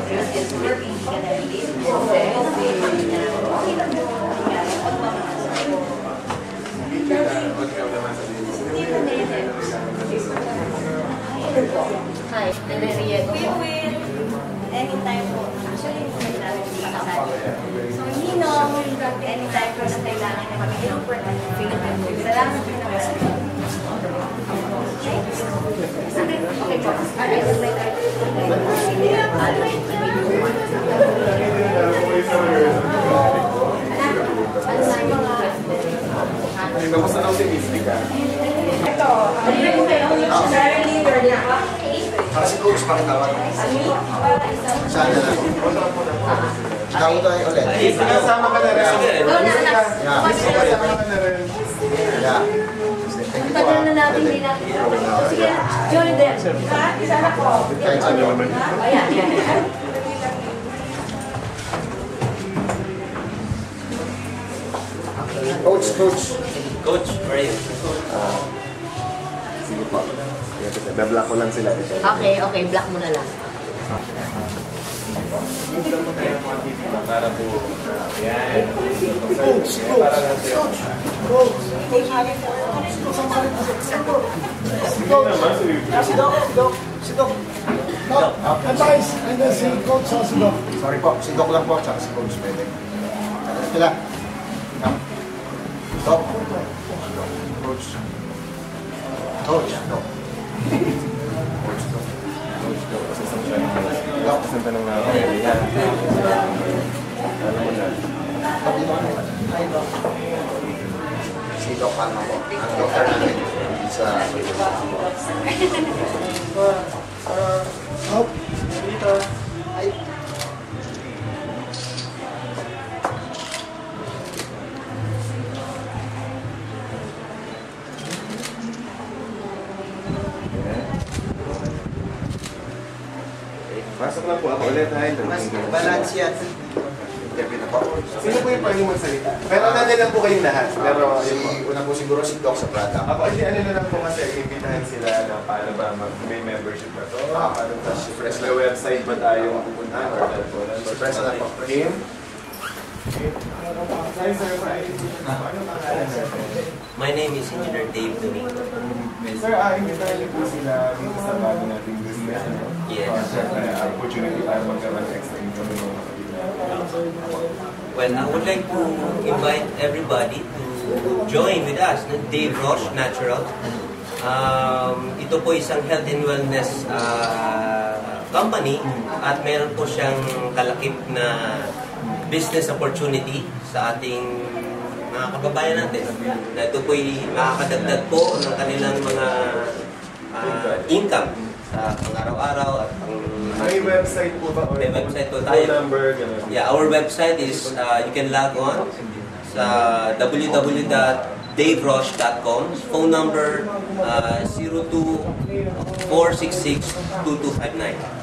Hi. We will anytime po. Actually, may namin dito sa So, Ninong, anytime po na na si Mystica? Ito, ang leader niya. Para si Coach, pakitawag. Sana lang. Tawag tayo ulit. Mystica, sama ka na rin. Mystica, Yeah. Mystica, sama ka na rin. Yeah. Tagal na natin hindi natin. Sige, join them. Kahit sabi naman. Ayan, ayan. Coach, coach. Coach, where are you? Sige po. Beblock ko lang sila. Okay, okay, block mo na lang. Para po. Yan. Para natin. Si Doc, si Doc, si Doc. Doc, advice. And then si Coach sa si Doc. Sorry po, si Doc lang po, tsaka si Coach pwede. Sila. Doc. Coach. Coach, Doc. Coach Doc. Coach Doc. Assistant siya. Doc, assistant ng uh, yan. Alam mo na. Si Doc Palma po. Ang doctor namin sa Hop. Dito. Pasok lang po ako ulit. Hi, Mas balance yan. Sino po yung pwede magsalita? Pero nandiyan lang po kayong lahat. Pero Si, yung una po siguro si Doc sa Prada. Ako, hindi, ano na lang po kasi, imbitahan sila na paano ba mag, may membership ba to? Ah, paano ba? si Pres May website ba tayo mapupuntahan or ano po? Si Pres na po. Kim? Kim? My name is Engineer Dave Domingo. Sir, ah, niyo po sila dito sa bago nating business. Ano? Yes. Uh, opportunity para magkaroon ng extra income ng mga. Well, I would like to invite everybody to join with us, no? Dave Roche Natural. Um, ito po isang health and wellness uh, company at meron po siyang kalakip na business opportunity sa ating mga kababayan natin. Na ito po'y makakadagdag po ng kanilang mga uh, income sa pang-araw-araw at pang May website po ba? May website po tayo. number, gano'n. Yeah, our website is, uh, you can log on sa www.daverosh.com. Phone number uh, 02-466-2259.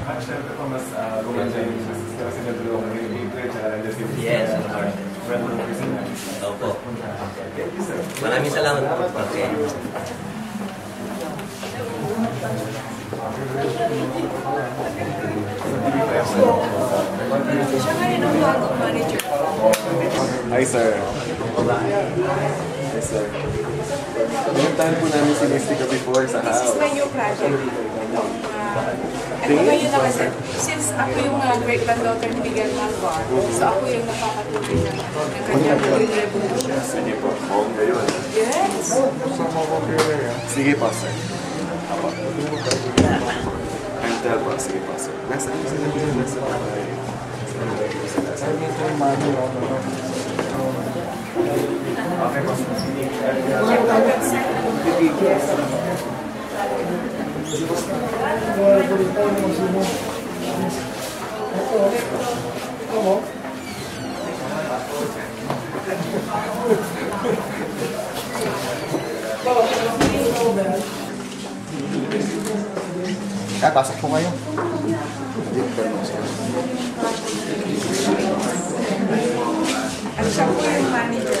Ah, syempre po, mas uh, gumanda yung business kasi natulungan kayo ni April, tsaka nandiyan si Yes, of course. Opo. Maraming salamat po. Okay. Siya ngayon ang bagong manager. Hi, sir. Hi, sir. Pinuntahan po namin si Mystica before sa This is house. my new project. Ako ngayon na ako yung ni ng, ano. Kaya pasok po kayo. At siya po yung manager.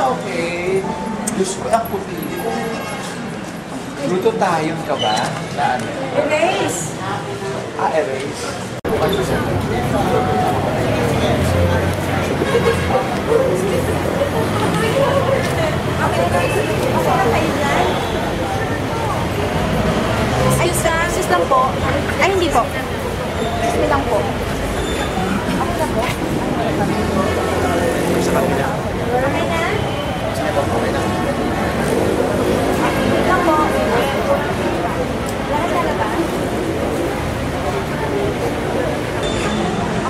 okay. Gusto ko ang puti. Luto tayo ka ba? Na ano? Erase! Ah, erase. Okay na? Excuse lang. Po. Ay, hindi po. Excuse lang po. Okay na po. Sa kanila. Okay na? Sa ito, okay na. Wait lang po. Lahat na ba?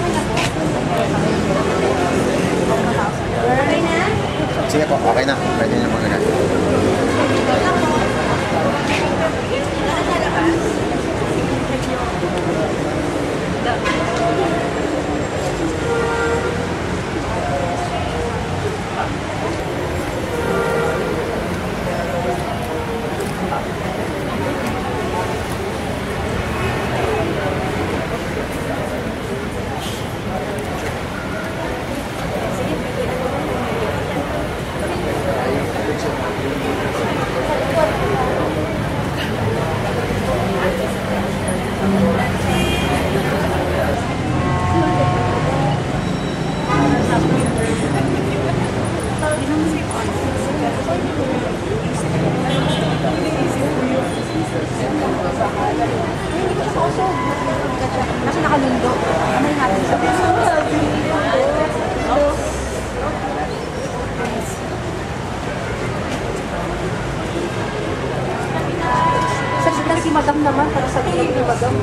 Okay na po. Okay na? Sige po, okay na. Pwede na mga ganun. Wait lang po. Lahat na ba? Kasi nakalundo. Ano yung natin sa Sa sila si Madam naman, para sa ni Madam.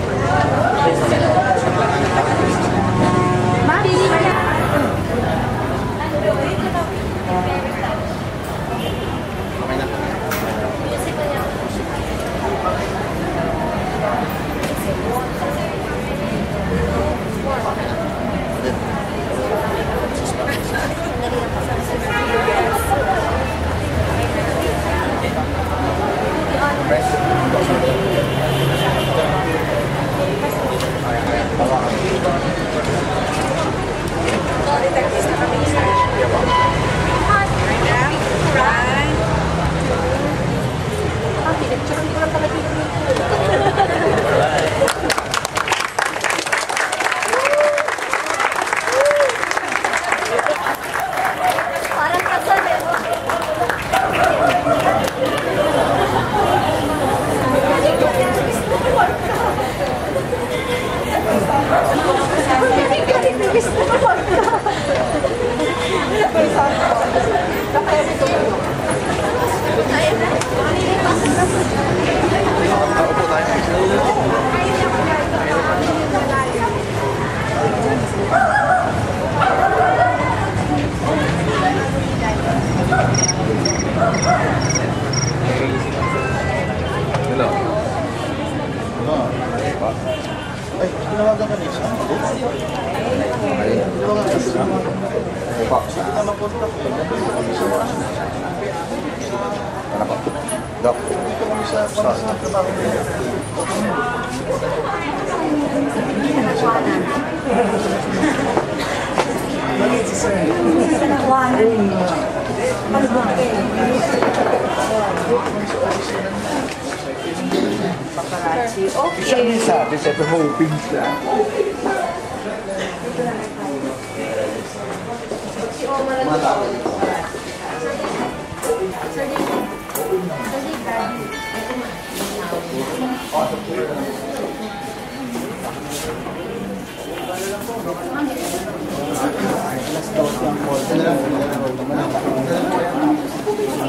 Okay. Siya niya sa atin sa hoping siya.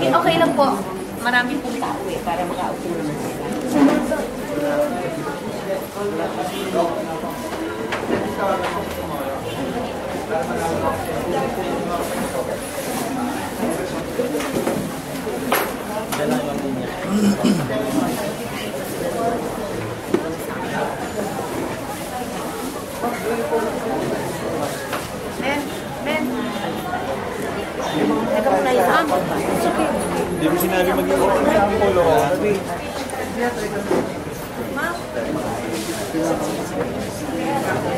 Okay lang po. Marami pong tao eh, para makaupo naman sila Ben. Teka muna yun. Ah, it's okay. Hindi mo sinabi mag-iwan ng sample, oh.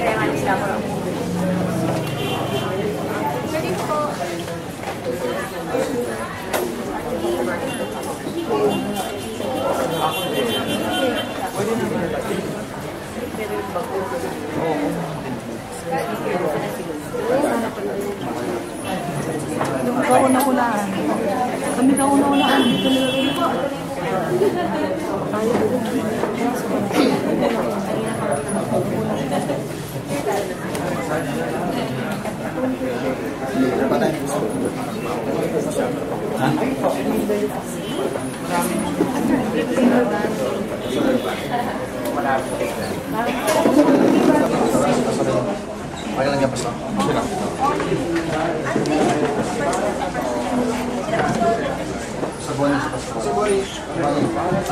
Kaya nga nila ko. Pwede po. Kauna-unaan. Kami kauna-unaan. Dito nila po. Okay lang yan, basta. Okay lang. Sa buwan sa Sa buwan.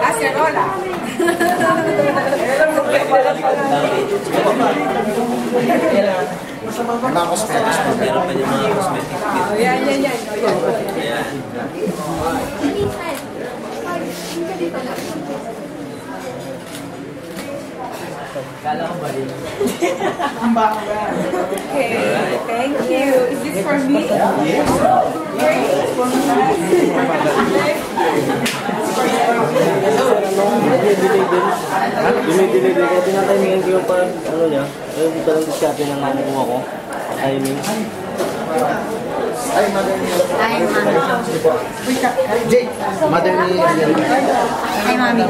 Ah, si Lola. May mga cosmetics po. Meron pa yung mga cosmetic kit. Oh, yan, yan, yan. Oh, yan. Ayan. Okay, thank you. Is this for me? Dinideliver ko, tinatimingan ko pa, ano niya, yung lang diskarte ng ano ko ako. Timing. Ay, mother ni... Ay, mami. Jake, mother ni... Ay, mami.